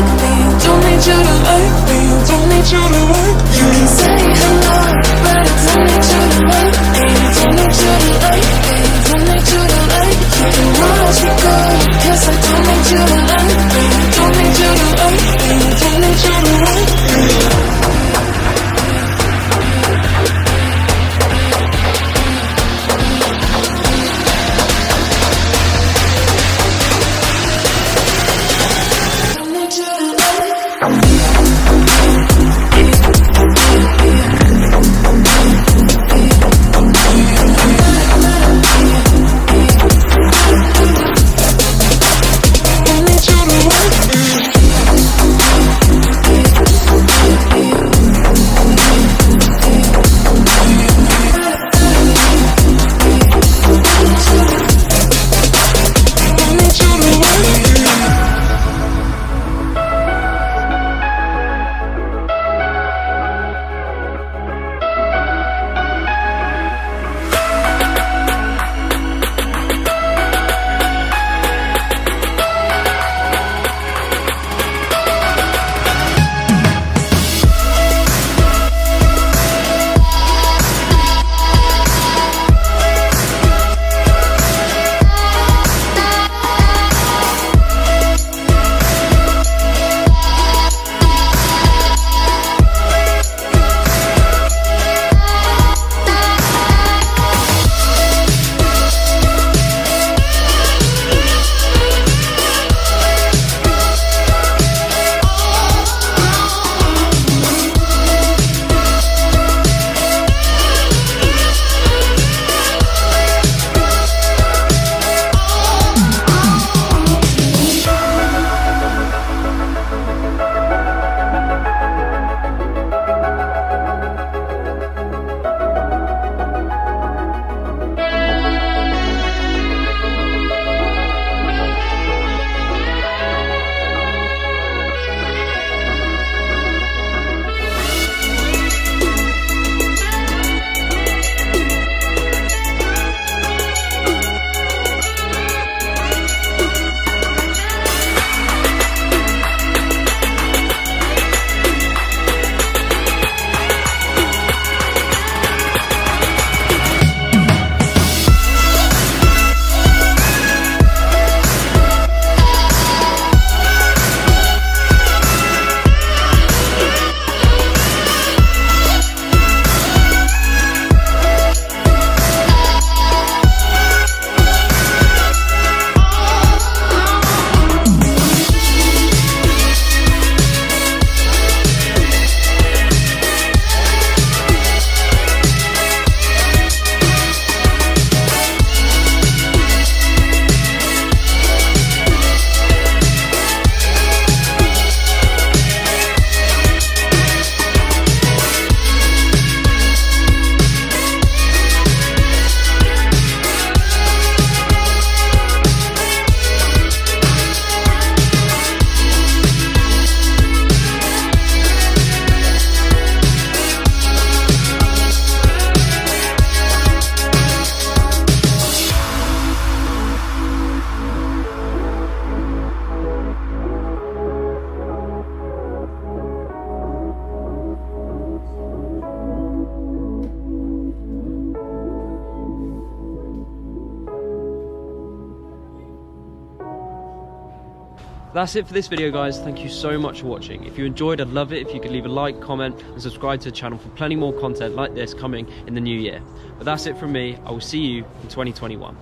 Don't need you to like me Don't need you to like me You can say hello But I don't need you to like me Don't need you to like me Don't need you to like me go Cause I don't need you to like me That's it for this video guys, thank you so much for watching. If you enjoyed, I'd love it if you could leave a like, comment and subscribe to the channel for plenty more content like this coming in the new year. But that's it from me, I will see you in 2021.